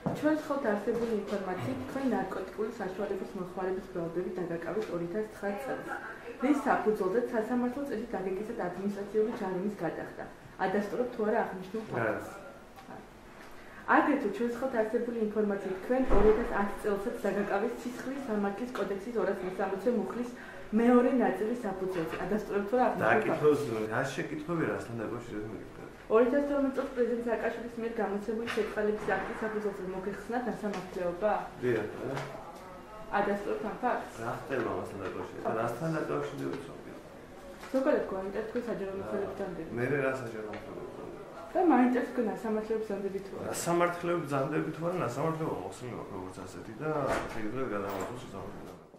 ჩვენ ხოთ არსებული ინფორმაციით თქვენ ნარკოტიკული საშუალების მოხმარების პრობლემები დაგაკავეთ 2009 წელს. რის საფუძველზე სასამართლო წესით დაგეკისათ ადმინისტრაციული ჯარიმის გადახდა. ადასტურებთ თუ არა აღნიშნულ ფაქტს? აგრეთვე ჩვენ ხოთ არსებული ინფორმაციით თქვენ 2010 წელსაც დაგაკავეთ ცისხლის სამართლის კოდექსის 260 მუხლის მეორე ნაწილის საფუძველზე. ადასტურებთ თუ არა აღნიშნულ ფაქტს? და კითხავს, რა შეკითხვები რასთან დაკავშირებით მეკითხა? 2012 წელს პრეზიდენტ სააკაშვილის მიერ გამოცემული შეწყალების აქტის საფუძველზე მოგეხსნა დასამართლეობა? დიახ. ადასტურებთ ამ ფაქტს? რა ხდება მასთან დაკავშირებით? რასთან დაკავშირებით? ზოგადად გვაინტერესებს საჯარო მოხელების ძანდები. მე რა საჯარო მოხელების ძანდები? და მაინტერესებს გნა სამართლეობის ძანდები თუ არა? სამართლეობის ძანდები თუ არა, სამართლეობა მოხსნილი აქვს როგორც ასეთი და შეიძლება გადავარდოს სამართლეობა.